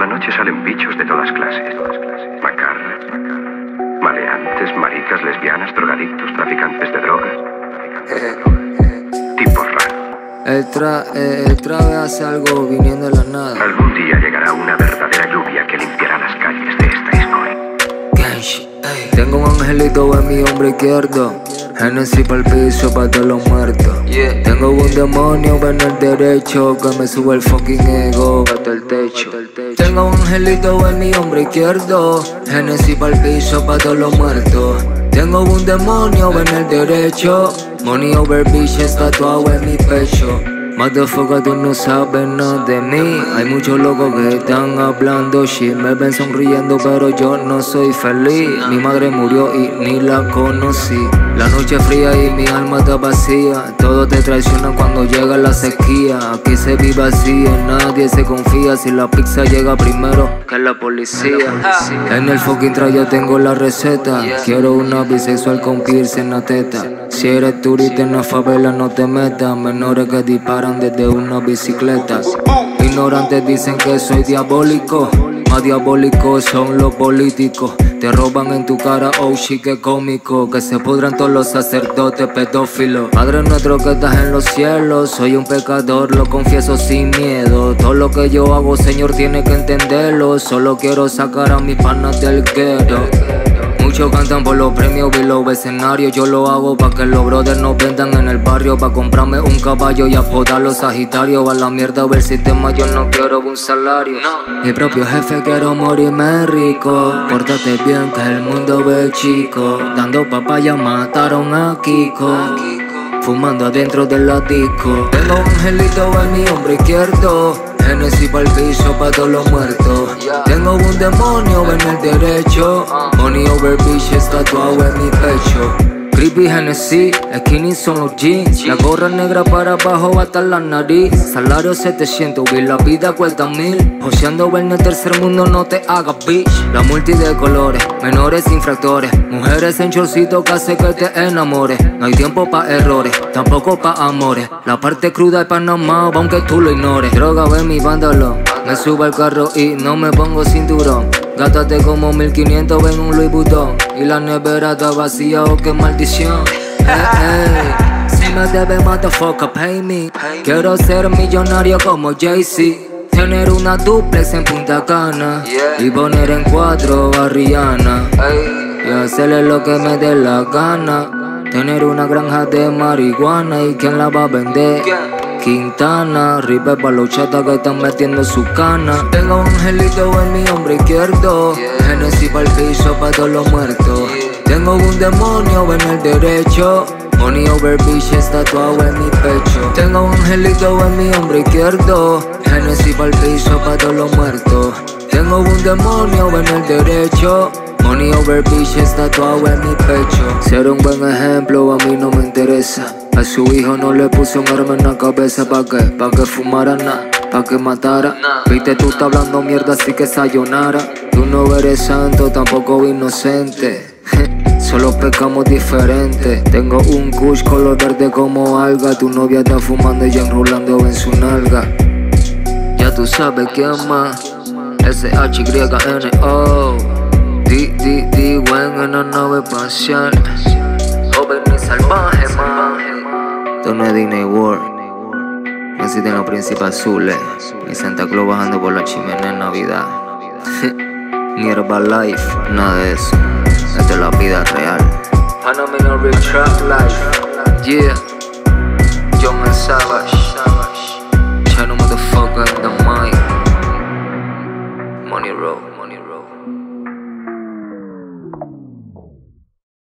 la noche salen bichos de todas clases. Macarras, maleantes, maricas, lesbianas, drogadictos, traficantes de drogas. Tipos raros. El, tra el trave hace algo viniendo de la nada. Algún día llegará una verdadera lluvia que limpiará las calles de esta escoria. Tengo un angelito en mi hombro izquierdo. Genesis para el piso para todos los muertos. Tengo un demonio en el derecho que me sube el fucking ego hasta el techo. Tengo un angelito en mi hombro izquierdo. Genesis para el piso para todos los muertos. Tengo un demonio en el derecho. Money over bitches tatuado en mi pecho. Motherfucker, tú no sabes nada de mí. Hay muchos locos que están hablando shit. Me ven sonriendo, pero yo no soy feliz. Mi madre murió y ni la conocí. La noche fría y mi alma está vacía. Todo te traiciona cuando llega la sequía. Aquí se vive así, nadie se confía. Si la pizza llega primero que la policía. En el fucking tray yo tengo la receta. Quiero una bisexual con piercing en la teta. Si eres turista en la favela, no te metas. Menores que disparan desde una bicicleta. Ignorantes dicen que soy diabólico. Más diabólicos son los políticos. Te roban en tu cara, oh shit, qué cómico. Que se pudran todos los sacerdotes pedófilos. Padre nuestro que estás en los cielos. Soy un pecador, lo confieso sin miedo. Todo lo que yo hago, Señor, tiene que entenderlo. Solo quiero sacar a mis panas del guero. Muchos cantan por los premios y los escenarios. Yo lo hago pa' que los brothers no vendan en el barrio. Pa' comprarme un caballo y apodar los sagitarios. A la mierda ver sistema, yo no quiero un salario. Mi propio jefe quiero morirme rico. Pórtate bien que el mundo ve chico. Dando papaya mataron a Kiko. Fumando adentro del disco. Tengo un angelito en mi hombro izquierdo. Genesis para el piso para todos los muertos. Tengo un demonio en el derecho. Money over bitches tatuado en mi pecho. Creepy Genesis, skinny son los jeans. La gorra negra para abajo hasta la nariz. Salario 700, vi la vida cuesta mil. Joseando en el tercer mundo, no te hagas bitch. La multi de colores, menores infractores. Mujeres en chorcito que hace que te enamores. No hay tiempo pa' errores, tampoco pa' amores. La parte cruda es Panamá, aunque tú lo ignores. Droga, ve mi pantalón. Me subo al carro y no me pongo cinturón. Gástate como 1500 en un Louis Vuitton Y la nevera está vacía, oh qué maldición. Hey, hey. Si me debe, motherfucker, pay me. Quiero ser millonario como Jay-Z. Tener una duplex en Punta Cana. Y poner en cuatro a Rihanna Y hacerle lo que me dé la gana. Tener una granja de marihuana ¿Y quién la va a vender? Quintana, River pa' los chatas que están metiendo su cana. Tengo un angelito en mi hombro izquierdo. Para el piso pa' todos los muertos. Tengo un demonio en el derecho. Money over bitches tatuado en mi pecho. Tengo un angelito en mi hombro izquierdo. Genesis para el piso pa' todos los muertos. Tengo un demonio en el derecho. Money over bitches tatuado en mi pecho. Ser un buen ejemplo a mí no me interesa. A su hijo no le puse un arma en la cabeza pa' que, pa' que fumara nada, pa' que matara. Viste, tú estás hablando mierda así que sayonara. Tú no eres santo, tampoco inocente. Solo pecamos diferente. Tengo un kush color verde como alga. Tu novia está fumando y enrolando en su nalga. Ya tú sabes quién más. S-H-Y-N-O. D, D, D, en la nave espacial. Joven y salvaje, man. Esto no es Disney. No existen los príncipes azules. Ni Santa Claus bajando por la chimenea en Navidad. Ni Herbalife, nada de eso. Esto es la vida real. Panamino Real Trap Life. Yeah. John and Savage. Channel motherfucker in the mic. Money roll, money roll.